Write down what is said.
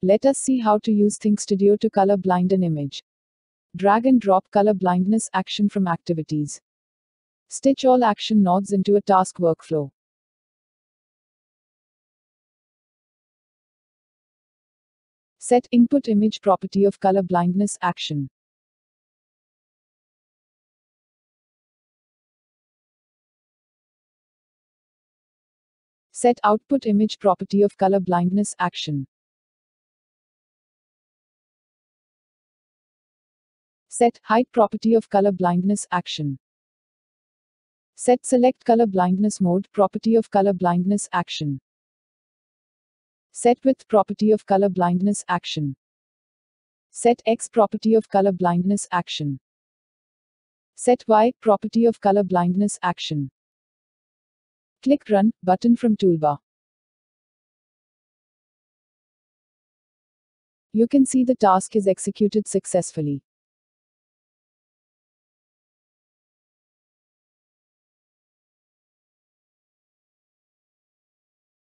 Let us see how to use Think Studio to color blind an image. Drag and drop color blindness action from activities. Stitch all action nodes into a task workflow. Set input image property of color blindness action. Set output image property of color blindness action. Set height property of color blindness action. Set select color blindness mode property of color blindness action. Set width property of color blindness action. Set X property of color blindness action. Set Y property of color blindness action. Click Run button from toolbar. You can see the task is executed successfully.